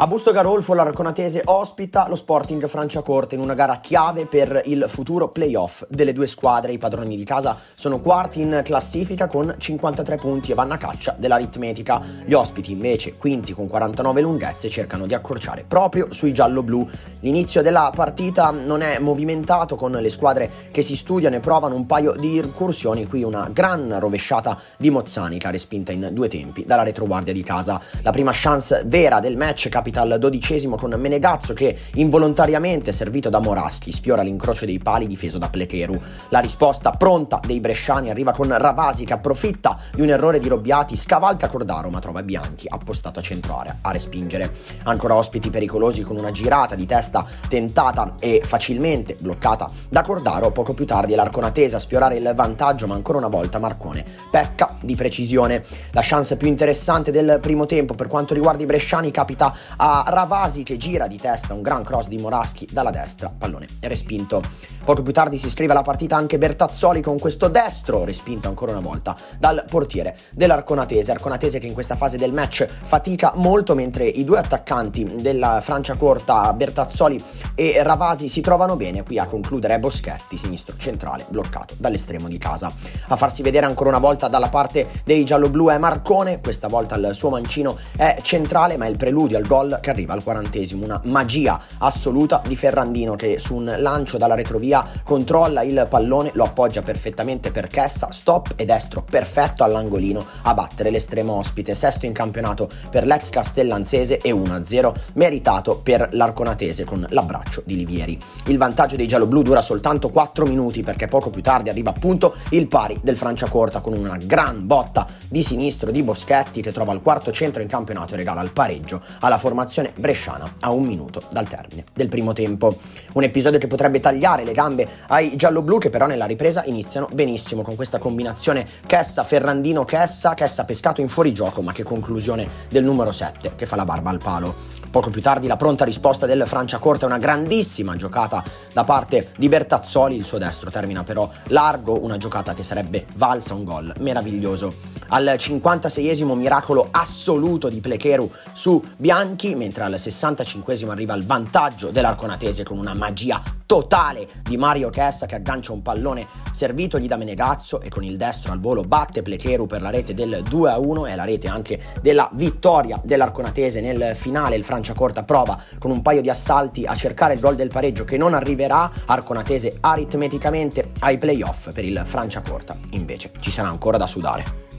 A Busto Garolfo l'Arconatese ospita lo Sporting Franciacorta in una gara chiave per il futuro playoff delle due squadre. I padroni di casa sono quarti in classifica con 53 punti e vanno a caccia dell'aritmetica. Gli ospiti invece, quinti con 49 lunghezze, cercano di accorciare proprio sui giallo-blu. L'inizio della partita non è movimentato con le squadre che si studiano e provano un paio di incursioni. Qui una gran rovesciata di Mozzanica respinta in due tempi dalla retroguardia di casa. La prima chance vera del match capita capita al dodicesimo con Menegazzo che involontariamente servito da Moraschi sfiora l'incrocio dei pali difeso da Plecheru. La risposta pronta dei bresciani arriva con Ravasi che approfitta di un errore di Robbiati, scavalca Cordaro ma trova Bianchi appostato a centro area a respingere. Ancora ospiti pericolosi con una girata di testa tentata e facilmente bloccata da Cordaro. Poco più tardi l'Arconatese a sfiorare il vantaggio ma ancora una volta Marcone pecca di precisione. La chance più interessante del primo tempo per quanto riguarda i bresciani capita a Ravasi che gira di testa un gran cross di Moraschi dalla destra, pallone respinto. Poco più tardi si iscrive alla partita anche Bertazzoli con questo destro respinto ancora una volta dal portiere dell'Arconatese. Arconatese che in questa fase del match fatica molto mentre i due attaccanti della Francia Corta, Bertazzoli e Ravasi, si trovano bene. Qui a concludere Boschetti, sinistro centrale, bloccato dall'estremo di casa. A farsi vedere ancora una volta dalla parte dei gialloblu è Marcone, questa volta il suo mancino è centrale ma il preludio al gol che arriva al quarantesimo, una magia assoluta di Ferrandino che su un lancio dalla retrovia controlla il pallone, lo appoggia perfettamente per Chessa, stop e destro perfetto all'angolino a battere l'estremo ospite, sesto in campionato per l'ex castellanzese e 1-0 meritato per l'Arconatese con l'abbraccio di Livieri. Il vantaggio dei gialloblu dura soltanto 4 minuti perché poco più tardi arriva appunto il pari del Franciacorta con una gran botta di sinistro di Boschetti che trova il quarto centro in campionato e regala il pareggio alla formazione formazione bresciana a un minuto dal termine del primo tempo. Un episodio che potrebbe tagliare le gambe ai gialloblu che però nella ripresa iniziano benissimo con questa combinazione Chessa, Ferrandino, Chessa, Chessa pescato in fuorigioco ma che conclusione del numero 7 che fa la barba al palo. Poco più tardi la pronta risposta del Franciacorta è una grandissima giocata da parte di Bertazzoli, il suo destro termina però largo, una giocata che sarebbe valsa un gol meraviglioso. Al 56esimo miracolo assoluto di Plecheru su Bianchi, mentre al 65esimo arriva il vantaggio dell'Arconatese con una magia totale di Mario Chessa che aggancia un pallone servitogli da Menegazzo e con il destro al volo batte Plecheru per la rete del 2-1 e la rete anche della vittoria dell'Arconatese nel finale. Il Franciacorta prova con un paio di assalti a cercare il gol del pareggio che non arriverà. Arconatese aritmeticamente ai playoff per il Franciacorta. Invece ci sarà ancora da sudare.